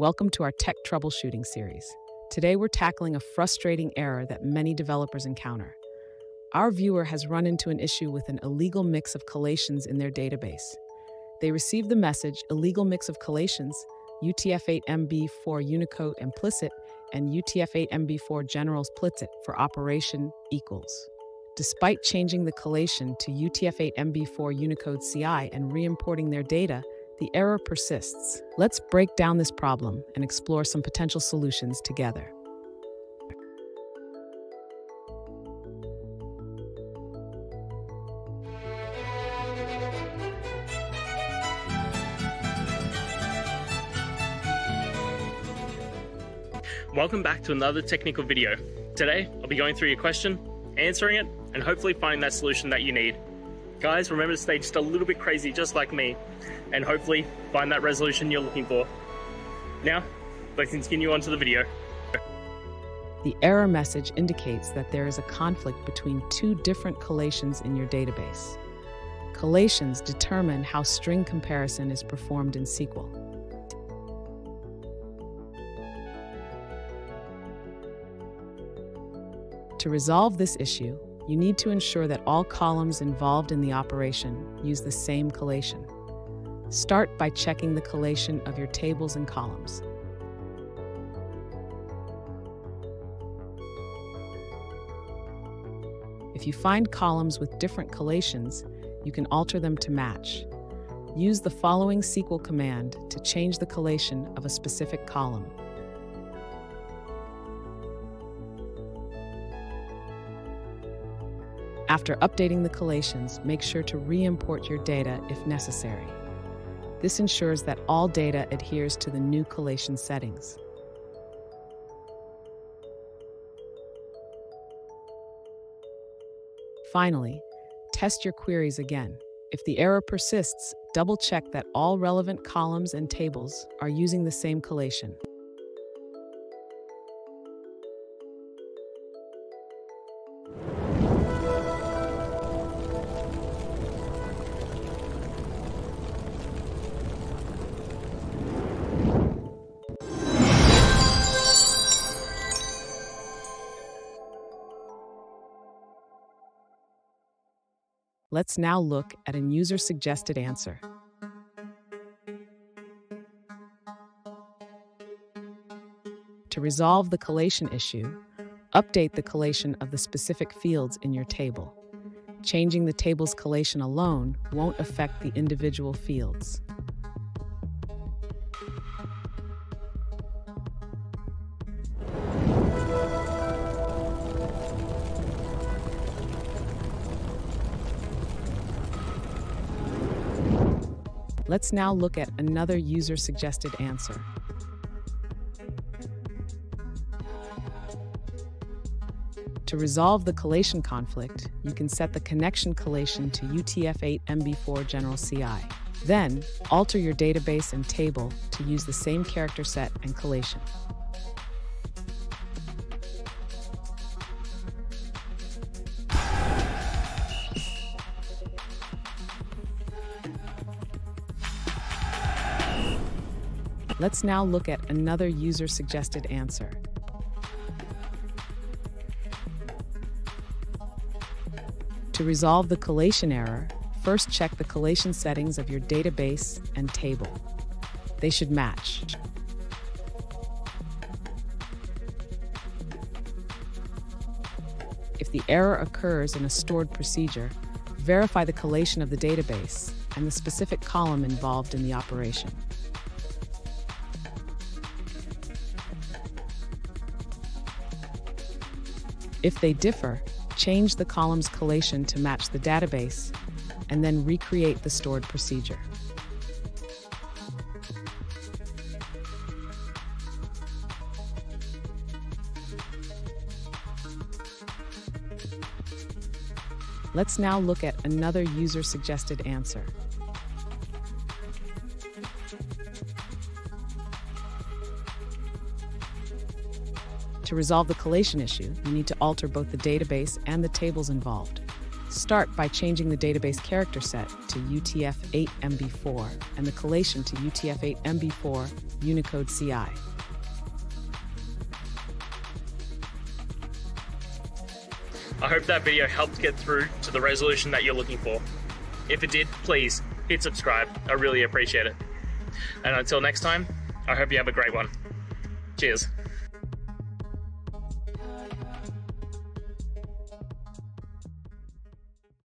Welcome to our tech troubleshooting series. Today we're tackling a frustrating error that many developers encounter. Our viewer has run into an issue with an illegal mix of collations in their database. They received the message illegal mix of collations, UTF-8MB4 Unicode implicit and UTF-8MB4 General implicit for operation equals. Despite changing the collation to UTF-8MB4 Unicode CI and re-importing their data, the error persists. Let's break down this problem and explore some potential solutions together. Welcome back to another technical video. Today, I'll be going through your question, answering it, and hopefully finding that solution that you need. Guys, remember to stay just a little bit crazy, just like me, and hopefully find that resolution you're looking for. Now, let's continue on to the video. The error message indicates that there is a conflict between two different collations in your database. Collations determine how string comparison is performed in SQL. To resolve this issue, you need to ensure that all columns involved in the operation use the same collation. Start by checking the collation of your tables and columns. If you find columns with different collations, you can alter them to match. Use the following SQL command to change the collation of a specific column. After updating the collations, make sure to re-import your data if necessary. This ensures that all data adheres to the new collation settings. Finally, test your queries again. If the error persists, double-check that all relevant columns and tables are using the same collation. Let's now look at a user-suggested answer. To resolve the collation issue, update the collation of the specific fields in your table. Changing the table's collation alone won't affect the individual fields. Let's now look at another user-suggested answer. To resolve the collation conflict, you can set the connection collation to UTF-8 MB4 General CI. Then, alter your database and table to use the same character set and collation. Let's now look at another user-suggested answer. To resolve the collation error, first check the collation settings of your database and table. They should match. If the error occurs in a stored procedure, verify the collation of the database and the specific column involved in the operation. If they differ, change the column's collation to match the database, and then recreate the stored procedure. Let's now look at another user-suggested answer. To resolve the collation issue, you need to alter both the database and the tables involved. Start by changing the database character set to UTF-8MB4 and the collation to UTF-8MB4 Unicode CI. I hope that video helped get through to the resolution that you're looking for. If it did, please hit subscribe. I really appreciate it. And until next time, I hope you have a great one. Cheers.